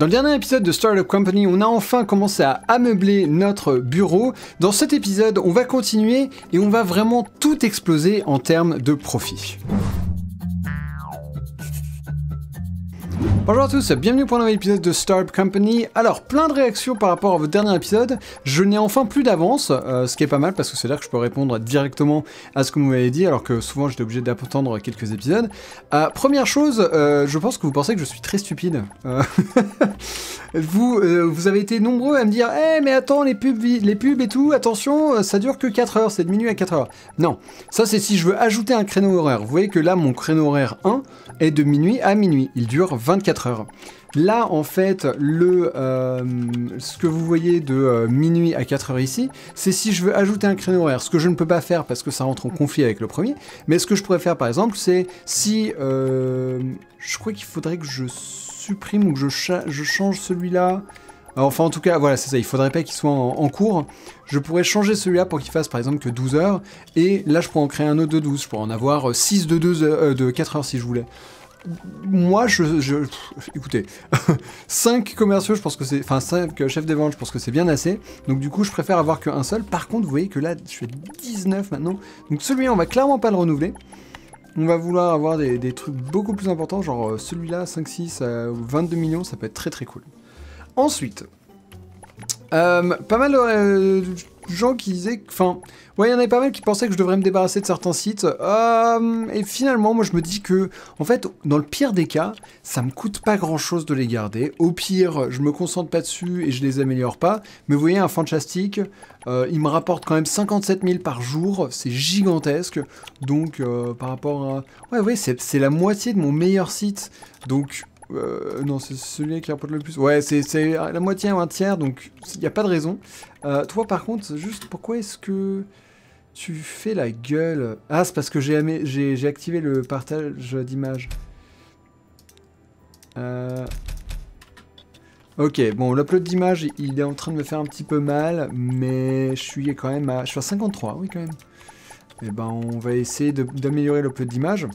Dans le dernier épisode de Startup Company, on a enfin commencé à ameubler notre bureau. Dans cet épisode, on va continuer et on va vraiment tout exploser en termes de profit. Bonjour à tous, bienvenue pour un nouvel épisode de Startup Company. Alors, plein de réactions par rapport à votre dernier épisode. Je n'ai enfin plus d'avance, euh, ce qui est pas mal parce que c'est là que je peux répondre directement à ce que vous m'avez dit, alors que souvent j'étais obligé d'attendre quelques épisodes. Euh, première chose, euh, je pense que vous pensez que je suis très stupide. vous, vous avez été nombreux à me dire Eh, mais attends, les pubs, les pubs et tout, attention, ça dure que 4 heures, c'est de minuit à 4 heures. Non, ça c'est si je veux ajouter un créneau horaire. Vous voyez que là, mon créneau horaire 1 est de minuit à minuit. Il dure 24 heures. Là, en fait, le, euh, ce que vous voyez de euh, minuit à 4 heures ici, c'est si je veux ajouter un créneau horaire, ce que je ne peux pas faire parce que ça rentre en conflit avec le premier, mais ce que je pourrais faire par exemple, c'est si euh, je crois qu'il faudrait que je supprime ou que je, je change celui-là. Enfin, en tout cas, voilà, c'est ça. Il faudrait pas qu'il soit en, cours. Je pourrais changer celui-là pour qu'il fasse par exemple que 12 heures. Et là, je pourrais en créer un autre de 12. Je pourrais en avoir 6 de, 2 de 4 heures si je voulais moi, je, écoutez, 5 commerciaux, je pense que c'est, enfin 5 chefs des ventes, je pense que c'est bien assez. Donc du coup, je préfère avoir qu'un seul. Par contre, vous voyez que là, je fais 19 maintenant. Donc celui-là, on va clairement pas le renouveler. On va vouloir avoir des, trucs beaucoup plus importants, genre euh, celui-là, 5, 6, 22 millions, ça peut être très très cool. Ensuite, euh, pas mal de gens qui disaient, enfin, Ouais, il y en avait pas mal qui pensaient que je devrais me débarrasser de certains sites. Euh, et finalement, moi, je me dis que, en fait, dans le pire des cas, ça me coûte pas grand chose de les garder. Au pire, je me concentre pas dessus et je les améliore pas. Mais vous voyez, un Fantastic, euh, il me rapporte quand même 57 000 par jour. C'est gigantesque. Donc, euh, par rapport à. Ouais, ouais, c'est la moitié de mon meilleur site. Donc, euh, non, c'est celui qui rapporte le plus. Ouais, c'est la moitié ou un tiers, donc il n'y a pas de raison. Euh, toi, par contre, juste pourquoi est-ce que tu fais la gueule? Ah, c'est parce que j'ai activé le partage d'image. Euh... Ok, bon, l'upload d'image, il est en train de me faire un petit peu mal, mais je suis quand même à... Je suis à 53, oui, quand même. Et eh ben, on va essayer d'améliorer l'upload d'image.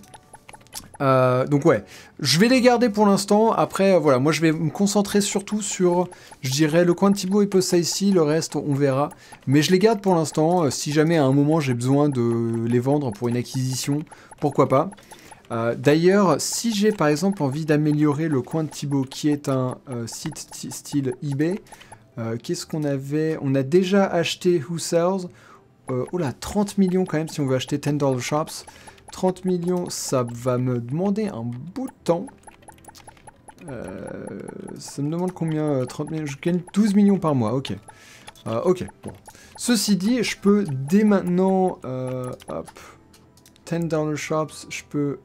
Euh, donc ouais, je vais les garder pour l'instant. Après, euh, voilà, moi je vais me concentrer surtout sur, je dirais, le coin de Thibaut et poste ça ici. Le reste, on verra. Mais je les garde pour l'instant. Euh, si jamais à un moment j'ai besoin de les vendre pour une acquisition, pourquoi pas. D'ailleurs, si j'ai par exemple envie d'améliorer le coin de Thibaut, qui est un site style eBay, qu'est-ce qu'on avait? On a déjà acheté Who Sells. oh là, 30 millions quand même si on veut acheter 10 dollar shops. 30 millions, ça va me demander un bout de temps. Euh, ça me demande combien 30 euh, millions Je gagne 12 millions par mois, ok. Euh, ok, bon. Ceci dit, je peux dès maintenant... hop. 10 dollar shops, je peux...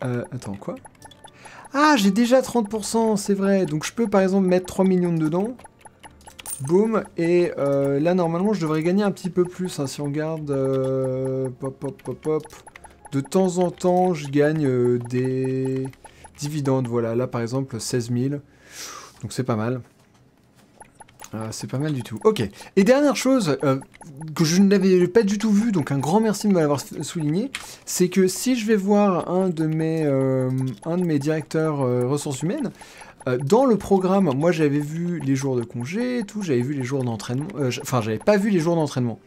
attends, quoi? Ah, j'ai déjà 30%, c'est vrai. Donc je peux par exemple mettre 3 millions dedans. Boum, et euh, là normalement je devrais gagner un petit peu plus hein, si on regarde euh. De temps en temps je gagne euh, des dividendes, voilà, là par exemple 16 000, donc c'est pas mal. Ah, c'est pas mal du tout. Ok. Et dernière chose que je n'avais pas du tout vu, donc un grand merci de me l'avoir souligné, c'est que si je vais voir un de mes, un de mes directeurs ressources humaines, euh, dans le programme, moi j'avais vu les jours de congé tout, j'avais vu les jours d'entraînement, euh, enfin j'avais pas vu les jours d'entraînement.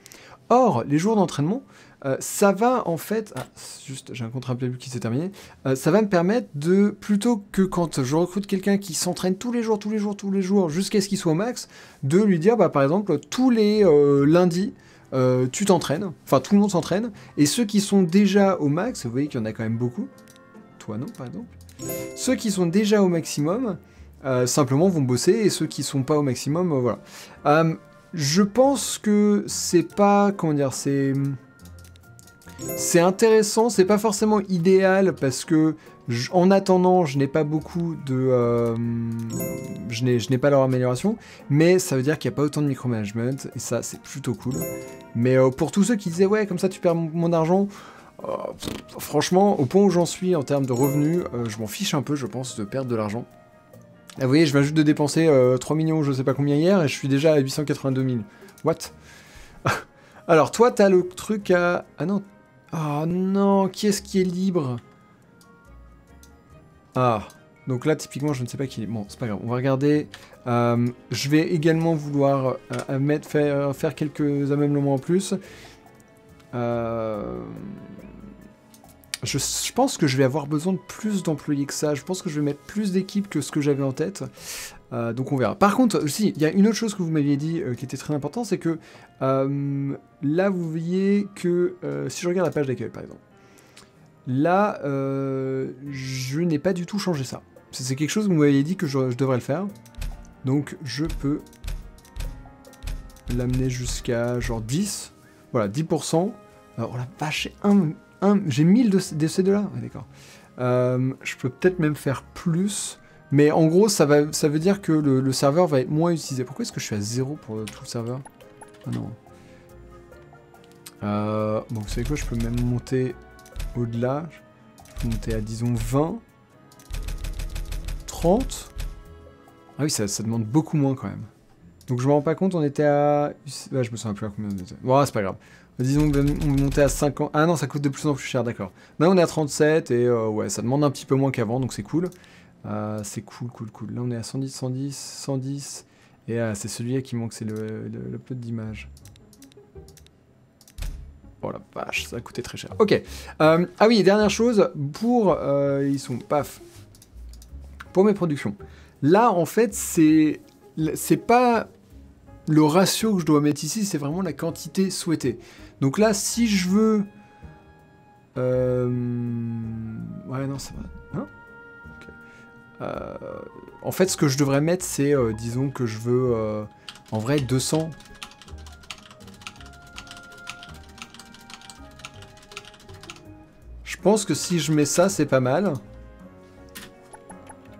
Or, les jours d'entraînement, euh, ça va en fait, ah, juste j'ai un contrat plus qui s'est terminé, ça va me permettre de, plutôt que quand je recrute quelqu'un qui s'entraîne tous les jours, tous les jours, tous les jours, jusqu'à ce qu'il soit au max, de lui dire, bah, par exemple, tous les lundis, tu t'entraînes, enfin tout le monde s'entraîne, et ceux qui sont déjà au max, vous voyez qu'il y en a quand même beaucoup, toi non par exemple, ceux qui sont déjà au maximum, simplement vont bosser, et ceux qui sont pas au maximum, euh, voilà. Euh, je pense que c'est pas, comment dire, c'est... C'est intéressant, c'est pas forcément idéal parce que en attendant, je n'ai pas beaucoup de, je n'ai pas leur amélioration, mais ça veut dire qu'il n'y a pas autant de micromanagement et ça c'est plutôt cool. Mais pour tous ceux qui disaient ouais comme ça tu perds mon argent, euh, franchement, au point où j'en suis en termes de revenus, euh, je m'en fiche un peu, je pense, de perdre de l'argent. Vous voyez, je viens juste de dépenser 3 euh, millions, je sais pas combien hier, et je suis déjà à 882 000. What? Alors, toi, t'as le truc à... Ah non. Ah non, qui est-ce qui est libre? Ah. Donc là, typiquement, je ne sais pas qui est. Bon, c'est pas grave. On va regarder. Euh, je vais également vouloir euh, mettre, faire, faire quelques ameublements en plus. Euh, je, pense que je vais avoir besoin de plus d'employés que ça. Je pense que je vais mettre plus d'équipes que ce que j'avais en tête. Euh, donc on verra. Par contre, aussi, il y a une autre chose que vous m'aviez dit euh, qui était très important, c'est que euh, là, vous voyez que si je regarde la page d'accueil, par exemple, là, je n'ai pas du tout changé ça. C'est quelque chose que vous m'aviez dit que je, devrais le faire. Donc je peux l'amener jusqu'à genre 10. Voilà, 10%. oh la vache, un, j'ai 1000 de, de ces deux-là. D'accord. je peux peut-être même faire plus. Mais en gros, ça, veut dire que le, serveur va être moins utilisé. Pourquoi est-ce que je suis à 0 pour tout le serveur? Ah non. Euh, bon, vous savez quoi, je peux même monter au-delà. Je peux monter à, disons, 20. 30. Ah oui, ça, demande beaucoup moins quand même. Donc je me rends pas compte, on était à... Ah, je me souviens plus à combien. Bon, c'est pas grave. Disons on montait à 50... Ah non, ça coûte de plus en plus cher, d'accord. Là, on est à 37 et euh, ouais, ça demande un petit peu moins qu'avant, donc c'est cool. Euh, c'est cool, cool, cool. Là, on est à 110, 110, 110. Et euh, c'est celui-là qui manque, c'est le, le, d'image. Oh la vache, ça a coûté très cher. Ok. Ah oui, dernière chose, pour... ils sont... Paf. Pour mes productions. Là, en fait, c'est... C'est pas le ratio que je dois mettre ici, c'est vraiment la quantité souhaitée. Donc là, si je veux... Ouais, non, ça va. Hein euh, en fait, ce que je devrais mettre, c'est, euh, disons que je veux, euh, en vrai, 200. Je pense que si je mets ça, c'est pas mal.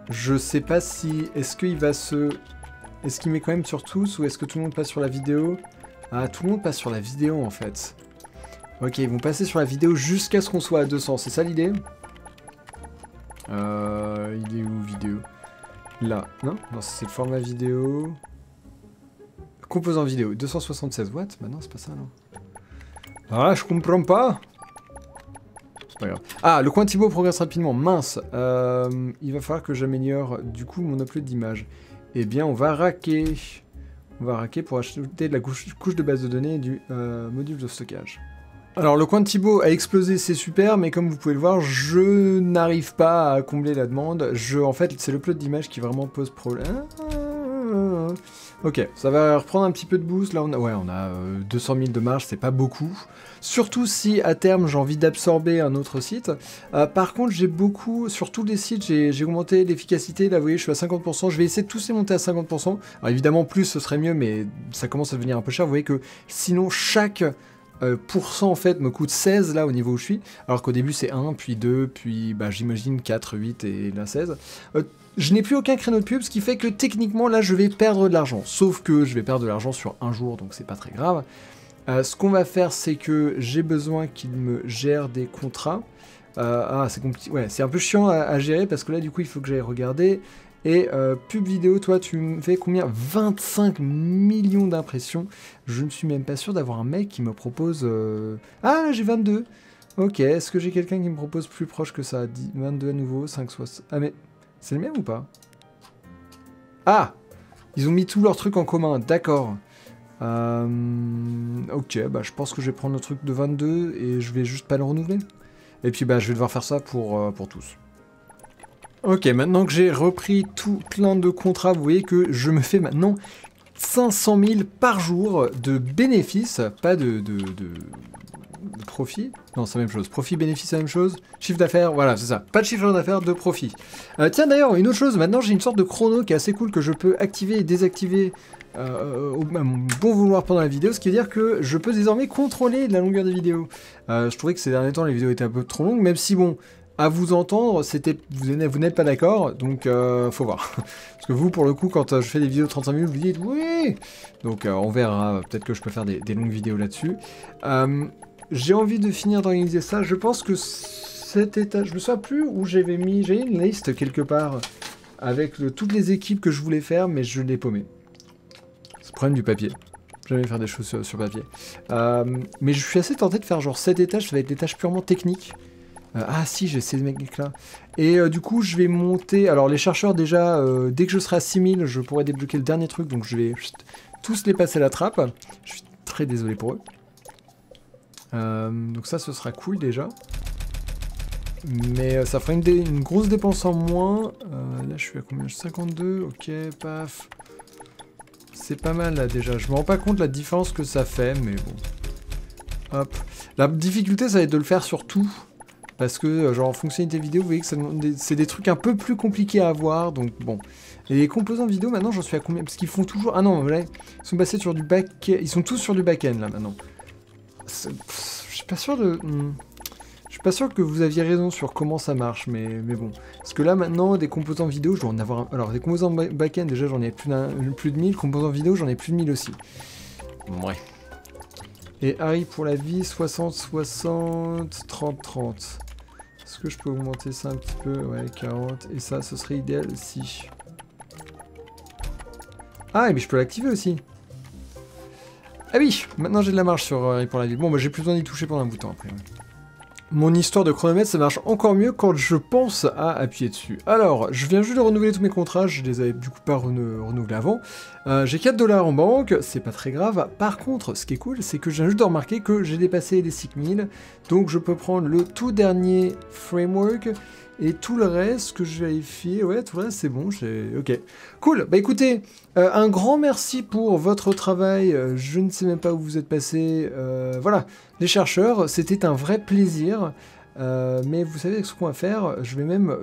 Je sais pas si... Est-ce qu'il va se... Est-ce qu'il met quand même sur tous ou est-ce que tout le monde passe sur la vidéo? Ah, tout le monde passe sur la vidéo en fait. Ok, ils vont passer sur la vidéo jusqu'à ce qu'on soit à 200, c'est ça l'idée? Euh, il est où vidéo? Là. Non Non, c'est le format vidéo. Composant vidéo. 276 watts? Bah non, c'est pas ça, non. Ah, je comprends pas C'est pas grave. Ah, le coin Thibaut progresse rapidement. Mince. Euh, il va falloir que j'améliore, du coup, mon upload d'image. Eh bien, on va raquer. On va raquer pour ajouter de la couche, de base de données du euh, module de stockage. Alors le coin de Thibaut a explosé, c'est super, mais comme vous pouvez le voir, je n'arrive pas à combler la demande. Je, en fait, c'est le plot d'image qui vraiment pose problème. Ok, ça va reprendre un petit peu de boost. Là, on a, ouais, on a 200 euh, 000 de marge, c'est pas beaucoup. Surtout si à terme j'ai envie d'absorber un autre site. Euh, par contre, j'ai beaucoup, sur tous les sites, j'ai augmenté l'efficacité. Là, vous voyez, je suis à 50%. Je vais essayer de tous les monter à 50%. Alors évidemment, plus ce serait mieux, mais ça commence à devenir un peu cher. Vous voyez que sinon, chaque euh, en fait me coûte 16 là au niveau où je suis, alors qu'au début c'est 1, puis 2, puis bah, j'imagine 4, 8 et là 16. Euh, je n'ai plus aucun créneau de pub, ce qui fait que techniquement là je vais perdre de l'argent, sauf que je vais perdre de l'argent sur un jour, donc c'est pas très grave. Euh, ce qu'on va faire c'est que j'ai besoin qu'il me gère des contrats. Ah c'est compliqué, ouais c'est un peu chiant à, à, gérer parce que là du coup il faut que j'aille regarder. Et euh, pub vidéo, toi, tu me fais combien? 25 millions d'impressions. Je ne suis même pas sûr d'avoir un mec qui me propose... Euh, ah, j'ai 22 Ok, est-ce que j'ai quelqu'un qui me propose plus proche que ça? 22 à nouveau, 5, 60... Ah, mais c'est le même ou pas? Ah Ils ont mis tous leurs trucs en commun, d'accord. Euh, ok, bah je pense que je vais prendre le truc de 22 et je vais juste pas le renouveler. Et puis bah je vais devoir faire ça pour, pour tous. Ok, maintenant que j'ai repris tout plein de contrats, vous voyez que je me fais maintenant 500 000 par jour de bénéfices, pas de, de, de, profit. Non, c'est la même chose. Profit, bénéfice, c'est la même chose. Chiffre d'affaires, voilà, c'est ça. Pas de chiffre d'affaires, de profit. Euh, tiens, d'ailleurs, une autre chose, maintenant j'ai une sorte de chrono qui est assez cool que je peux activer et désactiver euh, au bon vouloir pendant la vidéo, ce qui veut dire que je peux désormais contrôler la longueur des vidéos. Euh, je trouvais que ces derniers temps, les vidéos étaient un peu trop longues, même si bon, à vous entendre, c'était vous, n'êtes pas d'accord, donc euh, faut voir. Parce que vous, pour le coup, quand euh, je fais des vidéos de 35 minutes, vous dites oui Donc euh, on verra, peut-être que je peux faire des, longues vidéos là-dessus. J'ai envie de finir d'organiser ça. Je pense que cet étage, je me souviens plus où j'avais mis, j'ai une liste quelque part avec toutes les équipes que je voulais faire, mais je l'ai paumé. C'est le problème du papier. Jamais faire des choses sur, papier. mais je suis assez tenté de faire genre cet étage, ça va être l'étage purement technique. Euh, ah si, j'ai ces mecs-là. Et euh, du coup, je vais monter... Alors les chercheurs, déjà, euh, dès que je serai à 6000, je pourrai débloquer le dernier truc. Donc je vais tous les passer à la trappe. Je suis très désolé pour eux. donc ça, ce sera cool déjà. Mais ça fera une, une, grosse dépense en moins. là, je suis à combien? 52, ok, paf. C'est pas mal là déjà. Je me rends pas compte la différence que ça fait, mais bon. Hop. La difficulté, ça va être de le faire sur tout. Parce que, euh, genre, en fonctionnalité vidéo, vous voyez que c'est des trucs un peu plus compliqués à avoir, donc bon. Et les composants vidéo, maintenant, j'en suis à combien? Parce qu'ils font toujours... Ah non, voilà, ils sont passés sur du back... Ils sont tous sur du back-end, là, maintenant. Je suis pas sûr de... Hmm. Je suis pas sûr que vous aviez raison sur comment ça marche, mais, mais bon. Parce que là, maintenant, des composants vidéo, je dois en avoir... Alors, des composants back-end, déjà, j'en ai plus, plus de 1000. Composants vidéo, j'en ai plus de 1000 aussi. Ouais. Et Harry pour la vie, 60, 60, 30, 30. Est-ce que je peux augmenter ça un petit peu? Ouais, 40. Et ça, ce serait idéal si... Ah, mais je peux l'activer aussi. Ah oui, maintenant j'ai de la marge sur euh, pour la vie. Bon, bah j'ai plus besoin d'y toucher pendant un bout de temps après. Mon histoire de chronomètre, ça marche encore mieux quand je pense à appuyer dessus. Alors, je viens juste de renouveler tous mes contrats, je les avais du coup pas renouvelés avant. Euh, j'ai 4 dollars en banque, c'est pas très grave. Par contre, ce qui est cool, c'est que viens juste de remarquer que j'ai dépassé les 5000, donc je peux prendre le tout dernier framework, et tout le reste que je vérifie, ouais, tout le reste c'est bon. Ok. Cool, bah écoutez, euh, un grand merci pour votre travail, euh, je ne sais même pas où vous êtes passé, voilà, les chercheurs, c'était un vrai plaisir. Euh, mais vous savez ce qu'on va faire, je vais même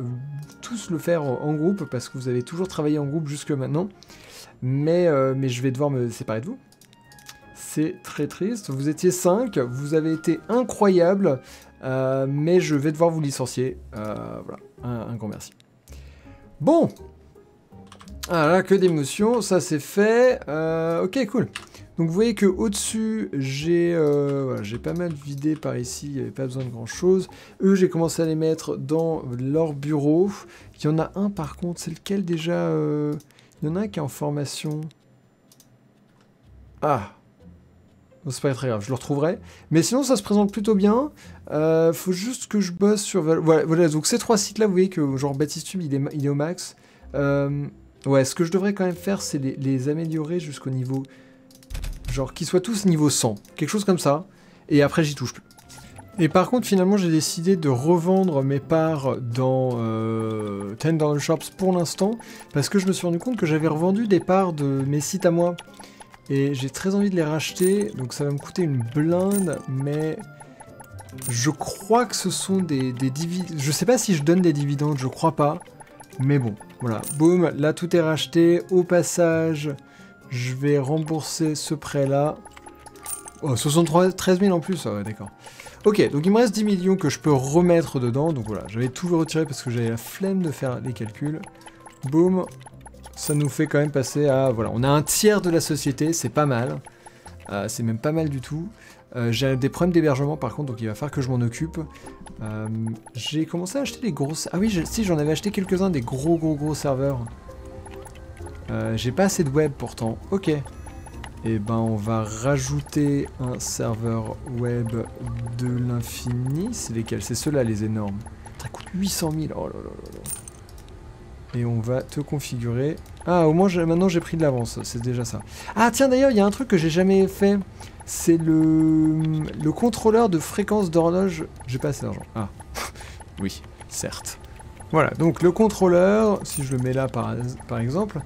tous le faire en, groupe parce que vous avez toujours travaillé en groupe jusque maintenant. Mais, euh, mais je vais devoir me séparer de vous. C'est très triste. Vous étiez 5, vous avez été incroyable, euh, mais je vais devoir vous licencier. voilà, un, grand merci. Bon, ah là, que d'émotions, ça c'est fait. ok, cool. Donc vous voyez que au-dessus, euh, j'ai pas mal vidé par ici, il n'y avait pas besoin de grand-chose. Eux, j'ai commencé à les mettre dans leur bureau. Il y en a un par contre, c'est lequel déjà euh, Il y en a un qui est en formation. Ah c'est pas très grave, je le retrouverai. Mais sinon, ça se présente plutôt bien. Euh, faut juste que je bosse sur... Voilà, voilà donc ces trois sites-là, vous voyez que genre Baptiste il est, il est au max. ouais, ce que je devrais quand même faire, c'est les améliorer jusqu'au niveau Genre qu'ils soient tous niveau 100, quelque chose comme ça, et après j'y touche plus. Et par contre, finalement, j'ai décidé de revendre mes parts dans euh, 10 Dollar Shops pour l'instant, parce que je me suis rendu compte que j'avais revendu des parts de mes sites à moi. Et j'ai très envie de les racheter, donc ça va me coûter une blinde, mais je crois que ce sont des, des dividendes. Je sais pas si je donne des dividendes, je crois pas. Mais bon, voilà. Boum, là tout est racheté. Au passage, je vais rembourser ce prêt-là. Oh, 63, 13 000 en plus, ah d'accord. Ok, donc il me reste 10 millions que je peux remettre dedans. Donc voilà, j'avais tout retiré parce que j'avais la flemme de faire les calculs. Boum, ça nous fait quand même passer à... Voilà, on a un tiers de la société, c'est pas mal. Euh, c'est même pas mal du tout. Euh, j'ai des problèmes d'hébergement par contre, donc il va falloir que je m'en occupe. Euh, j'ai commencé à acheter des grosses... Ah oui, si, j'en avais acheté quelques-uns des gros gros gros serveurs. J'ai pas assez de web pourtant. Ok. Et eh ben on va rajouter un serveur web de l'infini. C'est lesquels? C'est ceux-là les énormes. Ça coûte 800 000. Oh là là là là. Et on va te configurer. Ah au moins maintenant j'ai pris de l'avance. C'est déjà ça. Ah tiens d'ailleurs il y a un truc que j'ai jamais fait. C'est le, le contrôleur de fréquence d'horloge. J'ai pas assez d'argent. Ah. oui, certes. Voilà, donc le contrôleur, si je le mets là par, par exemple,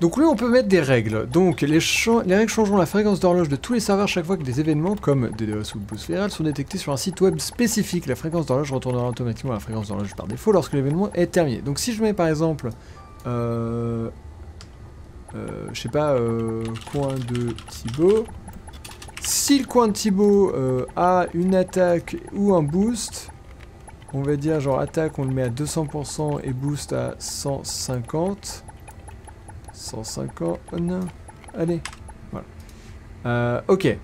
donc lui, on peut mettre des règles. Donc les, règles changeront la fréquence d'horloge de tous les serveurs chaque fois que des événements comme DDoS ou Boost Viral sont détectés sur un site web spécifique. La fréquence d'horloge retournera automatiquement à la fréquence d'horloge par défaut lorsque l'événement est terminé. Donc si je mets par exemple, euh, euh, je sais pas, euh, coin de Thibaut, si le coin de Thibaut a une attaque ou un boost, on va dire genre attaque on le met à 200% et boost à 150. 150. Allez. Voilà. Euh, ok.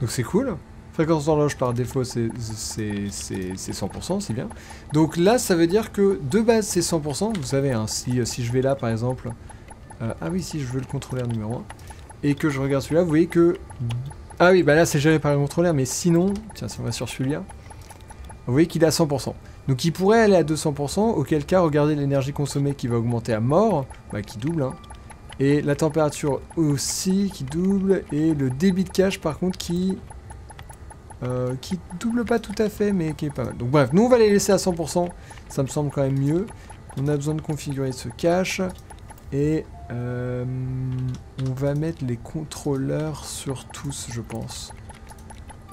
Donc c'est cool. Fréquence d'horloge par défaut, c'est 100%, c'est bien. Donc là, ça veut dire que de base, c'est 100%. Vous savez, hein, si, si je vais là, par exemple... Euh, ah oui, si je veux le contrôleur numéro 1. Et que je regarde celui-là, vous voyez que... Ah oui, bah là, c'est géré par le contrôleur, mais sinon... Tiens, si on va sur celui-là... Vous voyez qu'il est à 100%. Donc il pourrait aller à 200%, auquel cas, regardez l'énergie consommée qui va augmenter à mort, bah, qui double, hein. Et la température aussi qui double, et le débit de cache par contre qui... Euh, qui double pas tout à fait, mais qui est pas mal. Donc bref, nous on va les laisser à 100%, ça me semble quand même mieux. On a besoin de configurer ce cache, et euh, on va mettre les contrôleurs sur tous, je pense.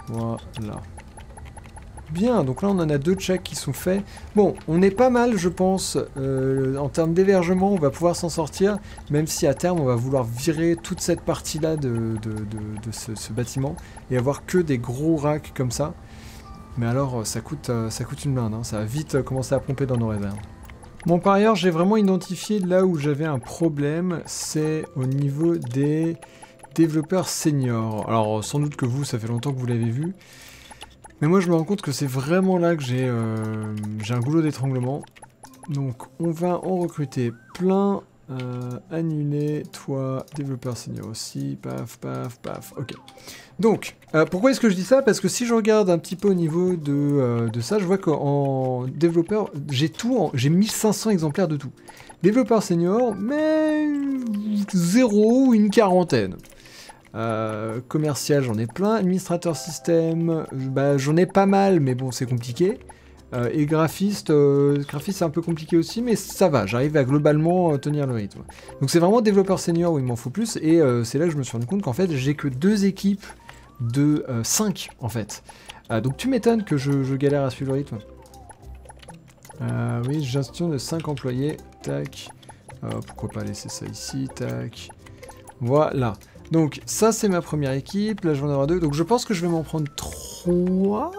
Voilà. Bien, donc là on en a deux checks qui sont faits. Bon, on est pas mal je pense, euh, en termes d'hébergement, on va pouvoir s'en sortir, même si à terme on va vouloir virer toute cette partie-là de, ce, bâtiment, et avoir que des gros racks comme ça. Mais alors ça coûte, euh, ça coûte une main, hein. ça va vite commencer à pomper dans nos réserves. Bon, par ailleurs, j'ai vraiment identifié là où j'avais un problème, c'est au niveau des développeurs seniors. Alors, sans doute que vous, ça fait longtemps que vous l'avez vu. Mais moi, je me rends compte que c'est vraiment là que j'ai euh, un goulot d'étranglement. Donc, on va en recruter plein. Euh, annuler, toi, développeur senior aussi, paf, paf, paf, ok. Donc, euh, pourquoi est-ce que je dis ça? Parce que si je regarde un petit peu au niveau de, euh, de ça, je vois qu'en développeur, j'ai tout, j'ai 1500 exemplaires de tout. Développeur senior, mais zéro ou une quarantaine. Commercial, j'en ai plein. Administrateur système, bah, j'en ai pas mal, mais bon, c'est compliqué. Euh, et graphiste, euh, graphiste c'est un peu compliqué aussi, mais ça va, j'arrive à globalement euh, tenir le rythme. Donc c'est vraiment développeur senior où il m'en faut plus, et c'est là que je me suis rendu compte qu'en fait j'ai que deux équipes de 5 en fait. donc tu m'étonnes que je, galère à suivre le rythme. oui, gestion de 5 employés, tac. pourquoi pas laisser ça ici, tac. Voilà. Donc ça c'est ma première équipe, là j'en aurai deux, donc je pense que je vais m'en prendre 3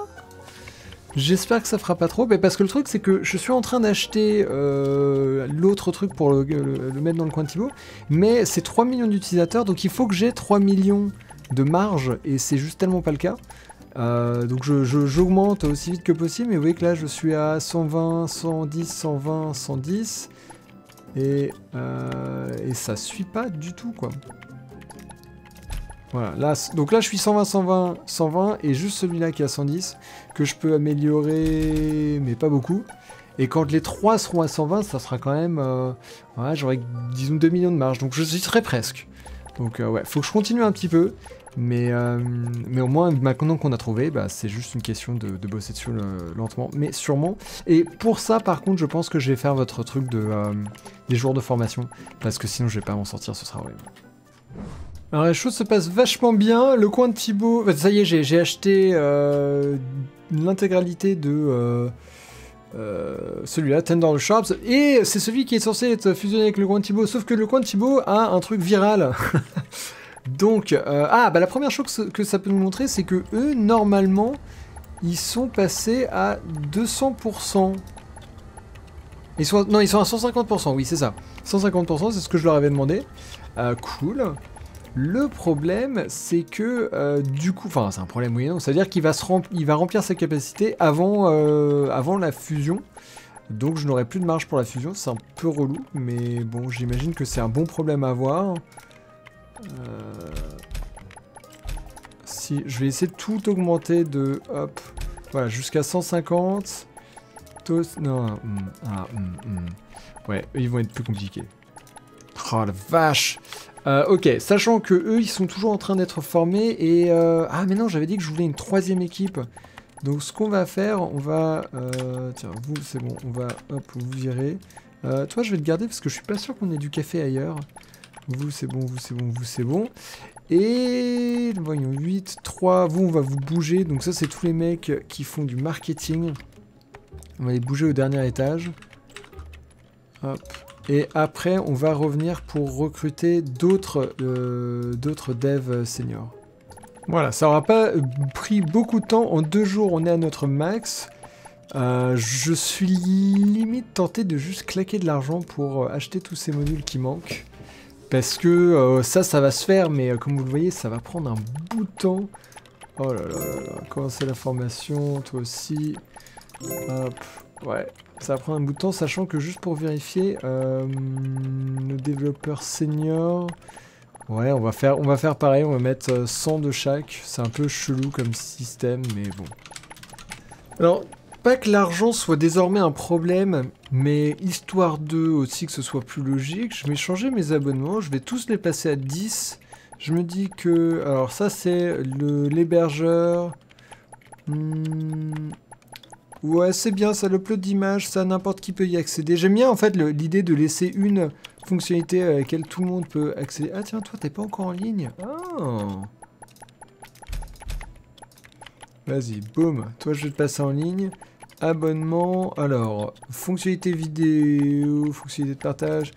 J'espère que ça fera pas trop, mais parce que le truc c'est que je suis en train d'acheter euh, l'autre truc pour le, mettre dans le coin Thibaut, mais c'est 3 millions d'utilisateurs, donc il faut que j'ai 3 millions de marge, et c'est juste tellement pas le cas. Euh, donc j'augmente aussi vite que possible, mais vous voyez que là je suis à 120, 110, 120, 110, et, euh, et ça suit pas du tout quoi. Voilà, là, donc là je suis 120, 120, 120 et juste celui-là qui est à 110 que je peux améliorer, mais pas beaucoup. Et quand les trois seront à 120, ça sera quand même... Euh, ouais, j'aurai disons 2 millions de marge, donc je suis très presque. Donc euh, ouais, faut que je continue un petit peu, mais, euh, mais au moins maintenant qu'on a trouvé, bah, c'est juste une question de, bosser dessus lentement, mais sûrement. Et pour ça par contre, je pense que je vais faire votre truc de, des jours de formation, parce que sinon je vais pas m'en sortir, ce sera horrible. Alors la chose se passe vachement bien. Le coin de Thibaut, ça y est, j'ai acheté euh, l'intégralité de euh, euh, celui-là, Tender Shops, et c'est celui qui est censé être fusionné avec le coin de Thibaut. Sauf que le coin de Thibaut a un truc viral. Donc, ah, bah la première chose que ça peut nous montrer, c'est que eux, normalement, ils sont passés à 200%. Ils non, ils sont à 150%, oui, c'est ça. 150%, c'est ce que je leur avais demandé. cool. Le problème, c'est que euh, du coup, enfin c'est un problème oui non, c'est-à-dire qu'il va, va remplir sa capacité avant, euh, avant la fusion. Donc je n'aurai plus de marge pour la fusion, c'est un peu relou, mais bon, j'imagine que c'est un bon problème à avoir. Euh, si, je vais essayer de tout augmenter de, hop, voilà, jusqu'à 150. non, hmm, ah, hmm. ouais, ils vont être plus compliqués. Oh la vache euh, ok, sachant que eux, ils sont toujours en train d'être formés et... Euh, ah mais non, j'avais dit que je voulais une troisième équipe. Donc ce qu'on va faire, on va... Euh, tiens, vous, c'est bon, on va... Hop, vous virer. toi, je vais te garder parce que je suis pas sûr qu'on ait du café ailleurs. Vous, c'est bon, vous, c'est bon, vous, c'est bon. Et... Voyons, 8, 3, vous, on va vous bouger. Donc ça, c'est tous les mecs qui font du marketing. On va les bouger au dernier étage. Hop. Et après, on va revenir pour recruter d'autres euh, devs seniors. Voilà, ça n'aura pas pris beaucoup de temps. En deux jours, on est à notre max. Euh, je suis limite tenté de juste claquer de l'argent pour euh, acheter tous ces modules qui manquent. Parce que ça, ça va se faire, mais comme vous le voyez, ça va prendre un bout de temps. Oh là là là là, commencer la formation, toi aussi. Hop, ouais, ça va prendre un bout de temps, sachant que juste pour vérifier, euh, le développeur senior... Ouais, on va, faire, on va faire pareil, on va mettre 100 euh, de chaque. C'est un peu chelou comme système, mais bon. Alors, pas que l'argent soit désormais un problème, mais histoire de aussi que ce soit plus logique, je vais changer mes abonnements, je vais tous les passer à 10. Je me dis que... Alors ça c'est l'hébergeur... Hmm, ouais c'est bien ça, l'upload d'image, ça n'importe qui peut y accéder. J'aime bien en fait l'idée de laisser une fonctionnalité à laquelle tout le monde peut accéder. Ah tiens toi t'es pas encore en ligne Ah Vas-y, boum. Toi, je vais te passer en ligne. Abonnement. Alors, fonctionnalité vidéo, fonctionnalité de partage.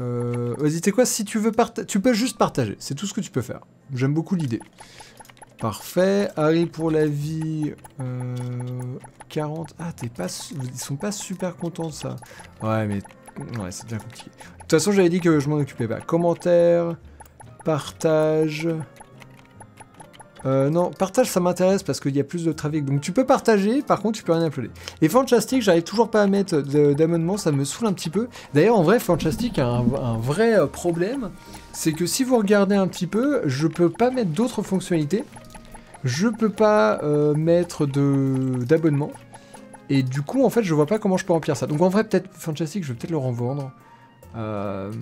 Euh, Vas-y, tu quoi? Si tu veux partager, tu peux juste partager. C'est tout ce que tu peux faire. J'aime beaucoup l'idée. Parfait. Harry pour la vie. 40. Euh, ah, t'es pas. Ils sont pas super contents de ça. Ouais, mais. Ouais, c'est bien compliqué. De toute façon, j'avais dit que je m'en occupais pas. Commentaire. Partage. Euh, non, partage ça m'intéresse parce qu'il y a plus de trafic. Donc tu peux partager, par contre tu peux rien uploader. Et Fantastic, j'arrive toujours pas à mettre d'abonnement, ça me saoule un petit peu. D'ailleurs en vrai, Fantastic a un, vrai euh, problème, c'est que si vous regardez un petit peu, je peux pas mettre d'autres fonctionnalités. Je peux pas euh, mettre d'abonnement. Et du coup, en fait, je vois pas comment je peux remplir ça. Donc en vrai, peut-être Fantastic, je vais peut-être le revendre. Euh,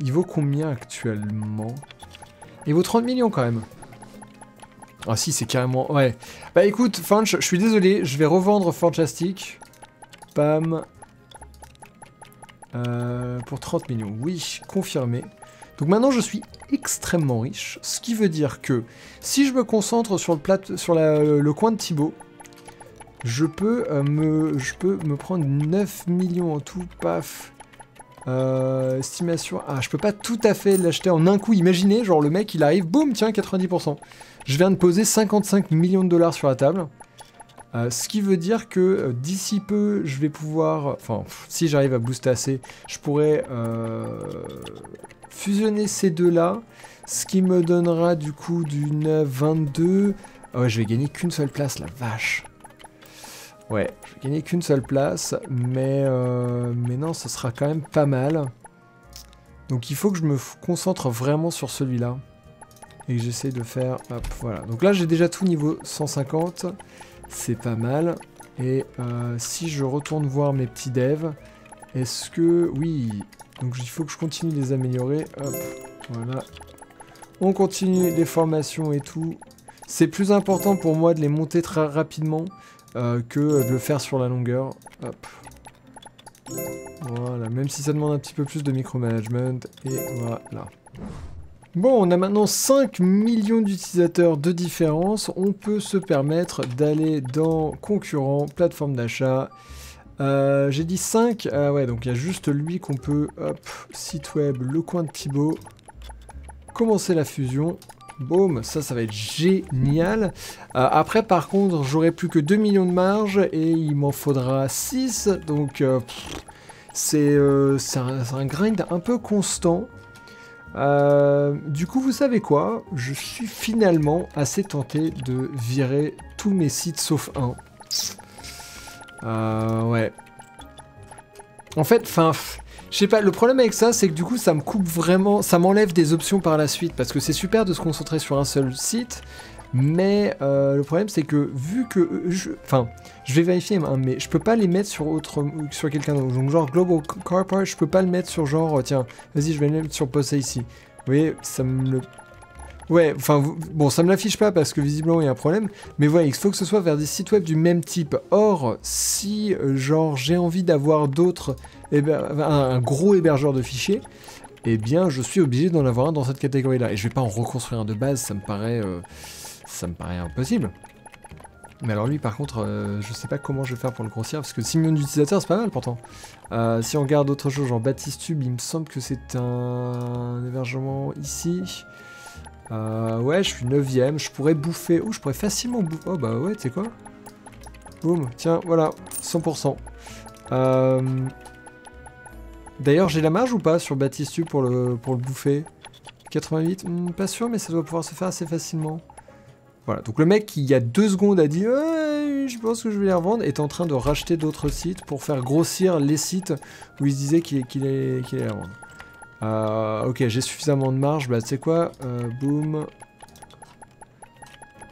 il vaut combien actuellement? Il vaut 30 millions quand même. Ah si, c'est carrément... Ouais. Bah écoute, Fanch, je suis désolé, je vais revendre Fantastic. Pam. Euh, pour 30 millions. Oui, confirmé. Donc maintenant, je suis extrêmement riche. Ce qui veut dire que si je me concentre sur le, coin de Thibaut, je peux, euh, me prendre 9 millions en tout. Paf. Euh, estimation. Ah, je peux pas tout à fait l'acheter en un coup. Imaginez, genre le mec, il arrive, boum, tiens, 90%. Je viens de poser 55 millions de dollars sur la table. Euh, ce qui veut dire que euh, d'ici peu, je vais pouvoir... Enfin, si j'arrive à booster assez, je pourrais euh, fusionner ces deux-là. Ce qui me donnera du coup du 9, 22... Ah ouais, je vais gagner qu'une seule place, la vache. Ouais, je vais gagner qu'une seule place, mais, mais non, ce sera quand même pas mal. Donc il faut que je me concentre vraiment sur celui-là et que j'essaie de faire... Hop, voilà. Donc là, j'ai déjà tout niveau 150. C'est pas mal. Et euh, si je retourne voir mes petits devs, est-ce que... Oui, donc il faut que je continue de les améliorer. Hop, voilà. On continue les formations et tout. C'est plus important pour moi de les monter très rapidement euh, que de le faire sur la longueur. Hop. Voilà, même si ça demande un petit peu plus de micromanagement. Et voilà. Bon, on a maintenant 5 millions d'utilisateurs de différence. On peut se permettre d'aller dans concurrent, plateforme d'achat. Euh, j'ai dit 5. Ah ouais, donc il y a juste lui qu'on peut... Hop, site web, le coin de Thibaut. Commencer la fusion. Boum, ça, ça va être génial. Euh, après, par contre, j'aurai plus que 2 millions de marge et il m'en faudra 6. Donc, euh, c'est un grind un peu constant. Euh, du coup, vous savez quoi? Je suis finalement assez tenté de virer tous mes sites sauf un. Euh, ouais. En fait, enfin, je sais pas, le problème avec ça, c'est que du coup, ça me coupe vraiment, ça m'enlève des options par la suite, parce que c'est super de se concentrer sur un seul site, mais euh, le problème, c'est que vu que, je, enfin, je vais vérifier, hein, mais je peux pas les mettre sur autre, sur quelqu'un d'autre. Donc genre Global Park, je peux pas le mettre sur genre, tiens, vas-y, je vais le mettre sur poste ici. Vous voyez, ça me le... Ouais, enfin, bon, ça me l'affiche pas parce que visiblement il y a un problème, mais voilà, il faut que ce soit vers des sites web du même type. Or, si, euh, genre, j'ai envie d'avoir d'autres, un, gros hébergeur de fichiers, eh bien, je suis obligé d'en avoir un dans cette catégorie-là. Et je vais pas en reconstruire un de base, ça me paraît... Euh, ça me paraît impossible. Mais alors lui par contre, euh, je sais pas comment je vais faire pour le grossir, parce que 6 millions d'utilisateurs c'est pas mal pourtant. Euh, si on regarde autre chose, genre Baptiste Tube, il me semble que c'est un... hébergement ici. Euh, ouais, je suis 9ème, je pourrais bouffer... Oh, je pourrais facilement bouffer... Oh bah ouais, tu sais quoi? Boum, tiens, voilà, 100%. D'ailleurs, j'ai la marge ou pas sur Baptiste Tube pour le, pour le bouffer? 88 hmm, Pas sûr, mais ça doit pouvoir se faire assez facilement. Voilà, donc le mec qui il y a deux secondes a dit je pense que je vais les revendre est en train de racheter d'autres sites pour faire grossir les sites où il se disait qu'il allait, les revendre. Euh, ok, j'ai suffisamment de marge, bah tu sais quoi, euh, boum.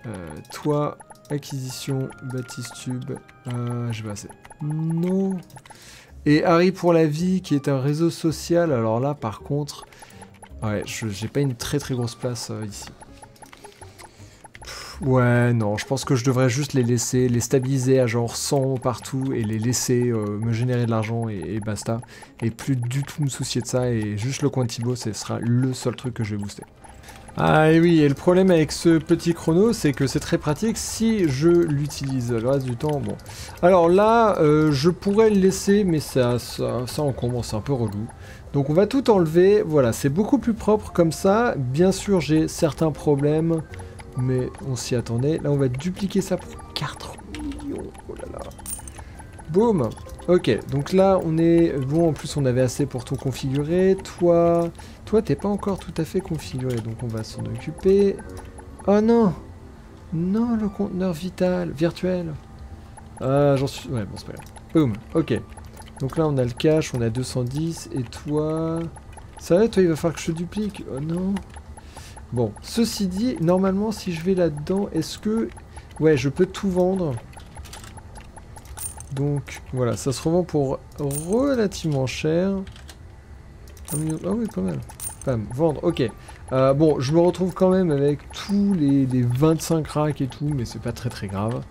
Euh, toi, Acquisition, Baptiste Tube. Euh, J'ai pas assez. Non. Et Harry pour la vie, qui est un réseau social. Alors là, par contre, ouais, j'ai pas une très très grosse place euh, ici. Ouais, non, je pense que je devrais juste les laisser, les stabiliser à genre 100 partout et les laisser euh, me générer de l'argent et, basta. Et plus du tout me soucier de ça et juste le coin Thibaut, ce sera le seul truc que je vais booster. Ah et oui, et le problème avec ce petit chrono, c'est que c'est très pratique si je l'utilise. Le reste du temps, bon. Alors là, euh, je pourrais le laisser, mais ça, ça, ça encombre, c'est un peu relou. Donc on va tout enlever, voilà, c'est beaucoup plus propre comme ça. Bien sûr, j'ai certains problèmes mais on s'y attendait. Là, on va dupliquer ça pour 4 millions. Oh là là. Boum Ok, donc là, on est... Bon, en plus, on avait assez pour tout configurer. Toi, toi, t'es pas encore tout à fait configuré, donc on va s'en occuper. Oh non Non, le conteneur vital, virtuel. Ah, j'en suis... Ouais, bon, c'est pas grave. Boum, ok. Donc là, on a le cache, on a 210, et toi... Ça va, toi, il va falloir que je duplique? Oh non Bon, ceci dit, normalement, si je vais là-dedans, est-ce que... Ouais, je peux tout vendre? Donc, voilà, ça se revend pour relativement cher. Ah oui, pas mal. Bam, vendre, ok. Euh, bon, je me retrouve quand même avec tous les, 25 racks et tout, mais c'est pas très très grave.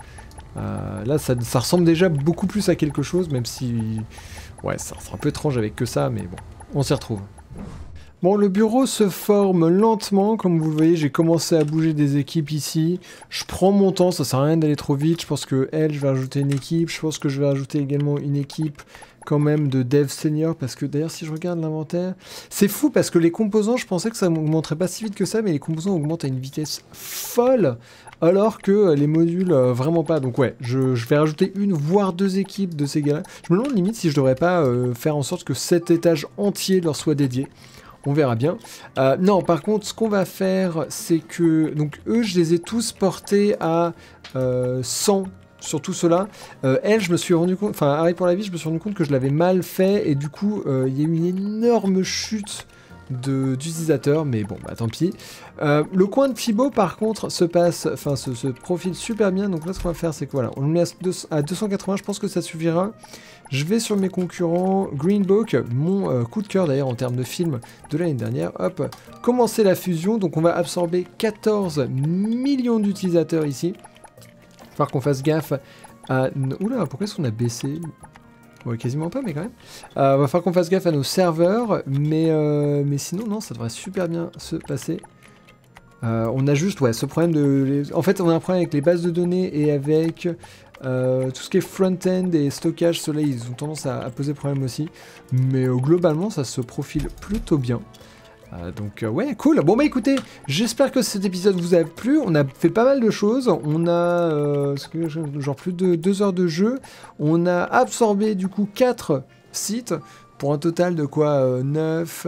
Euh, là, ça, ça, ressemble déjà beaucoup plus à quelque chose, même si... Ouais, ça sera un peu étrange avec que ça, mais bon, on s'y retrouve. Bon, le bureau se forme lentement, comme vous le voyez, j'ai commencé à bouger des équipes ici. Je prends mon temps, ça sert à rien d'aller trop vite. Je pense que elle, je vais rajouter une équipe. Je pense que je vais rajouter également une équipe quand même de dev senior parce que d'ailleurs si je regarde l'inventaire c'est fou parce que les composants je pensais que ça n'augmenterait pas si vite que ça mais les composants augmentent à une vitesse folle alors que les modules euh, vraiment pas donc ouais je, vais rajouter une voire deux équipes de ces gars là je me demande limite si je devrais pas euh, faire en sorte que cet étage entier leur soit dédié on verra bien. Euh, non, par contre, ce qu'on va faire, c'est que... Donc, eux, je les ai tous portés à 100 euh, sur tout cela. Euh, elle, je me suis rendu compte... Enfin, Harry pour la vie, je me suis rendu compte que je l'avais mal fait. Et du coup, il y a eu une énorme chute d'utilisateurs, mais bon, bah tant pis. le coin de Thibaut, par contre, se passe, enfin, se, profile super bien. Donc là, ce qu'on va faire, c'est que voilà, on le à, à 280, je pense que ça suffira. Je vais sur mes concurrents, Green Book, mon euh, coup de cœur d'ailleurs en termes de film de l'année dernière. Hop, commencer la fusion, donc on va absorber 14 millions d'utilisateurs ici. Falloir qu'on fasse gaffe à... Oula, pourquoi est-ce qu'on a baissé? Ouais, quasiment pas, mais quand même. Euh, va falloir qu'on fasse gaffe à nos serveurs, mais, euh, mais sinon, non, ça devrait super bien se passer. Euh, on a juste, ouais, ce problème de... En fait, on a un problème avec les bases de données et avec euh, tout ce qui est front-end et stockage, ceux-là, ils ont tendance à, poser problème aussi. Mais globalement, ça se profile plutôt bien. Euh, donc ouais, cool. Bon bah écoutez, j'espère que cet épisode vous a plu. On a fait pas mal de choses. On a genre plus de 2 heures de jeu. On a absorbé du coup 4 sites pour un total de quoi 9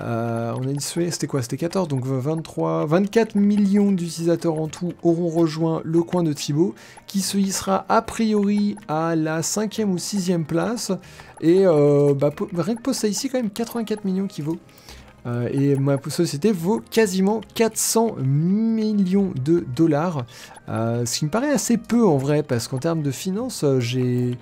euh, on a dit c'était quoi? C'était 14, donc 23, 24 millions d'utilisateurs en tout auront rejoint le coin de Thibaut, qui se hissera a priori à la 5 ou 6 place. Et euh, bah, rien que ça ici, quand même 84 millions qui vaut. Euh, et ma société vaut quasiment 400 millions de dollars. ce qui me paraît assez peu en vrai, parce qu'en termes de finances, j'ai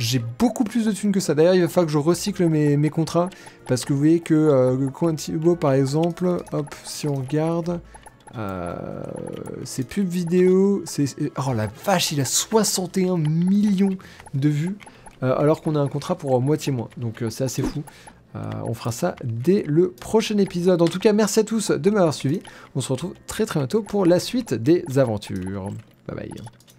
j'ai beaucoup plus de thunes que ça. D'ailleurs, il va falloir que je recycle mes, contrats. Parce que vous voyez que euh, par exemple, hop, si on regarde, euh, ses pubs vidéo. Oh la vache, il a 61 millions de vues. Euh, alors qu'on a un contrat pour moitié moins. Donc euh, c'est assez fou. On fera ça dès le prochain épisode. En tout cas, merci à tous de m'avoir suivi. On se retrouve très très bientôt pour la suite des aventures. Bye bye.